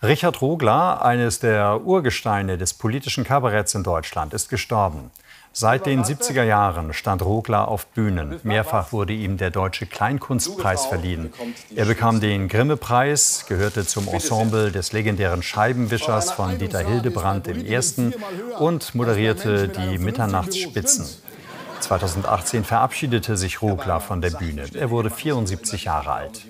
Richard Rogler, eines der Urgesteine des politischen Kabaretts in Deutschland, ist gestorben. Seit den 70er Jahren stand Rogler auf Bühnen. Mehrfach wurde ihm der Deutsche Kleinkunstpreis verliehen. Er bekam den Grimme-Preis, gehörte zum Ensemble des legendären Scheibenwischers von Dieter Hildebrand im Ersten und moderierte die Mitternachtsspitzen. 2018 verabschiedete sich Rogler von der Bühne. Er wurde 74 Jahre alt.